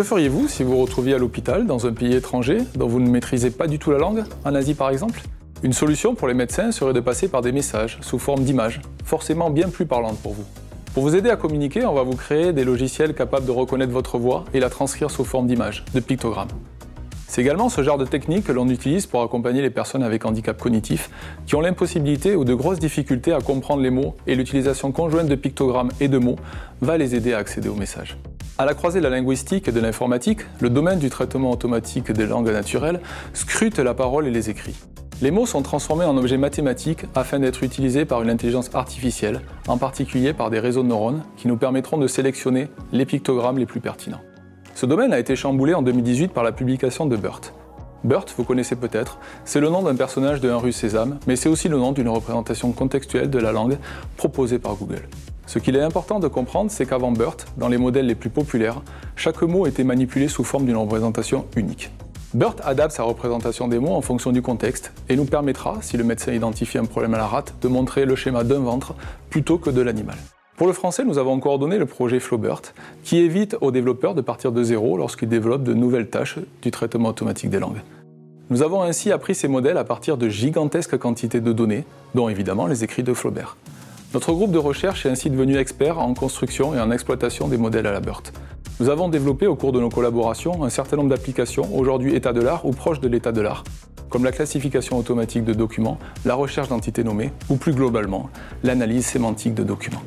Que feriez-vous si vous retrouviez à l'hôpital dans un pays étranger dont vous ne maîtrisez pas du tout la langue, en Asie par exemple? Une solution pour les médecins serait de passer par des messages sous forme d'images, forcément bien plus parlantes pour vous. Pour vous aider à communiquer, on va vous créer des logiciels capables de reconnaître votre voix et la transcrire sous forme d'images, de pictogrammes. C'est également ce genre de technique que l'on utilise pour accompagner les personnes avec handicap cognitif qui ont l'impossibilité ou de grosses difficultés à comprendre les mots et l'utilisation conjointe de pictogrammes et de mots va les aider à accéder aux messages. À la croisée de la linguistique et de l'informatique, le domaine du traitement automatique des langues naturelles scrute la parole et les écrits. Les mots sont transformés en objets mathématiques afin d'être utilisés par une intelligence artificielle, en particulier par des réseaux de neurones qui nous permettront de sélectionner les pictogrammes les plus pertinents. Ce domaine a été chamboulé en 2018 par la publication de BERT. BERT, vous connaissez peut-être, c'est le nom d'un personnage de un rue Sésame, mais c'est aussi le nom d'une représentation contextuelle de la langue proposée par Google. Ce qu'il est important de comprendre, c'est qu'avant BERT, dans les modèles les plus populaires, chaque mot était manipulé sous forme d'une représentation unique. BERT adapte sa représentation des mots en fonction du contexte et nous permettra, si le médecin identifie un problème à la rate, de montrer le schéma d'un ventre plutôt que de l'animal. Pour le français, nous avons coordonné le projet Flowbert, qui évite aux développeurs de partir de zéro lorsqu'ils développent de nouvelles tâches du traitement automatique des langues. Nous avons ainsi appris ces modèles à partir de gigantesques quantités de données, dont évidemment les écrits de Flaubert. Notre groupe de recherche est ainsi devenu expert en construction et en exploitation des modèles à la BERT. Nous avons développé au cours de nos collaborations un certain nombre d'applications, aujourd'hui état de l'art ou proches de l'état de l'art, comme la classification automatique de documents, la recherche d'entités nommées ou plus globalement l'analyse sémantique de documents.